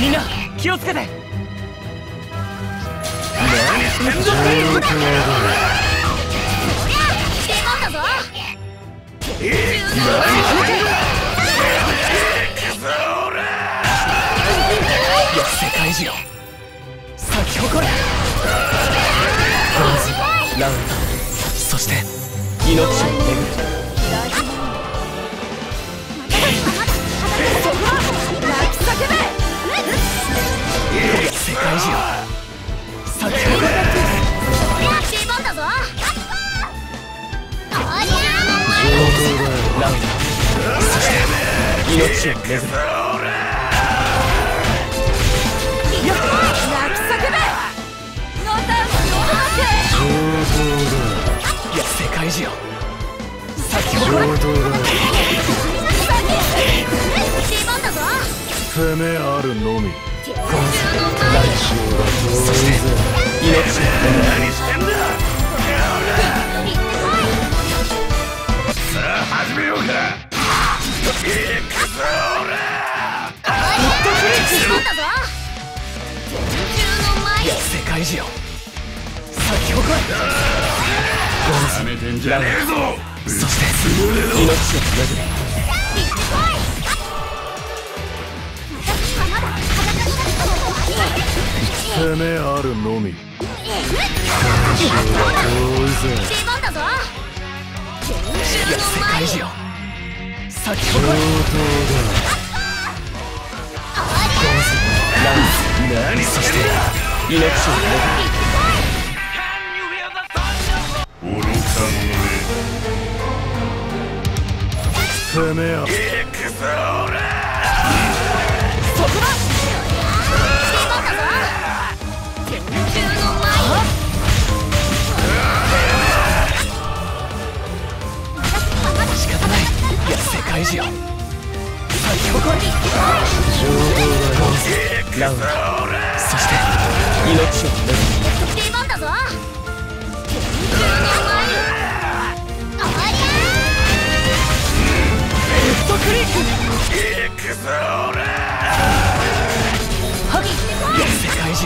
みんな気をつけて。何し世界中。咲き誇れゴーズラウンド。そして命を巡る。命を巡る攻めあるのみそして命何してんださあ始めようか世界中咲き誇れやめてんじゃねえぞそして命を巡れ攻めあるのみ世界中先ほど何そして命を巡る攻めよ行くぞ俺そこだいや。世界中咲き誇りラウンドそして命を巡るクリック行くぞ俺はっ世界中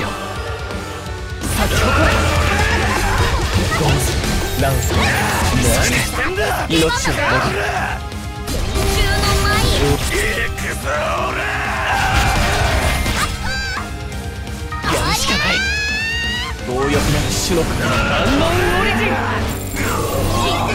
咲き誇れゴーズラウンドそして命を巡る行強欲な種の何万オリジン。